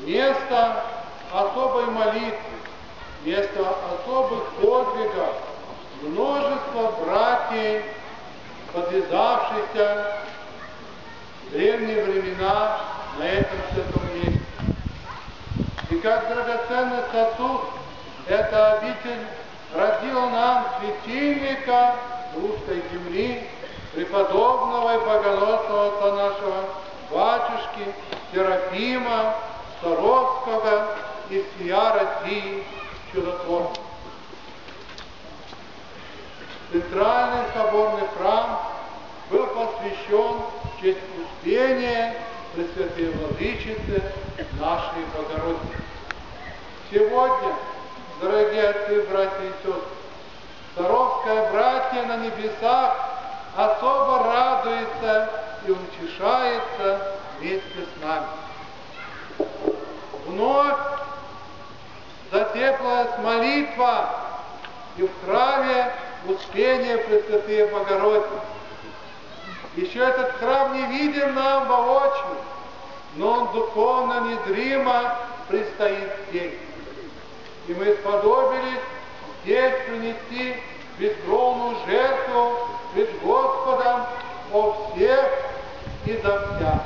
место особой молитвы, место особых подвигов, множество братьев, подвязавшихся в древние времена на этом святом месте. И как драгоценный сосуд, эта обитель родила нам светильника русской земли, преподобного и богоносного нашего батюшки Серафима Саровского из всея России чудотворца. Центральный соборный храм был посвящен в честь Успения Пресвятой Владычицы нашей Богородицы. Сегодня, дорогие отцы, братья и сестры, Саровское братья на небесах особо радуется и утешается вместе с нами. Вновь затеплилась молитва и в храме Успения Пресвятые Богородицы. Еще этот храм не виден нам воочию, но он духовно незримо предстоит здесь. И мы сподобились здесь принести бескровную жертву пред Господом о всех и всех.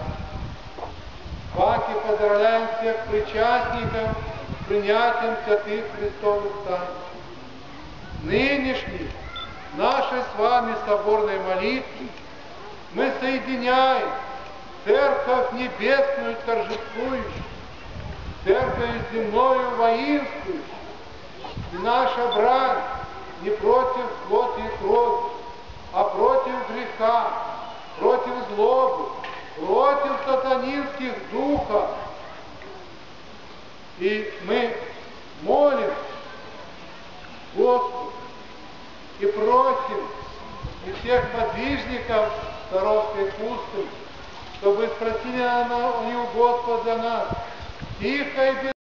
Паки поздравляем всех причастников с принятием святых Христовых таинств. Нынешней нашей с вами соборной молитвы мы соединяем Церковь Небесную торжествующую, Церковь земною воинствующую, и наша брань не против плоти и крови, а против греха, против злобы, против сатанинских духов. И мы молим Господу и просим и всех подвижников Саровской пустыни, чтобы спросили они у Господа нас, тихо и без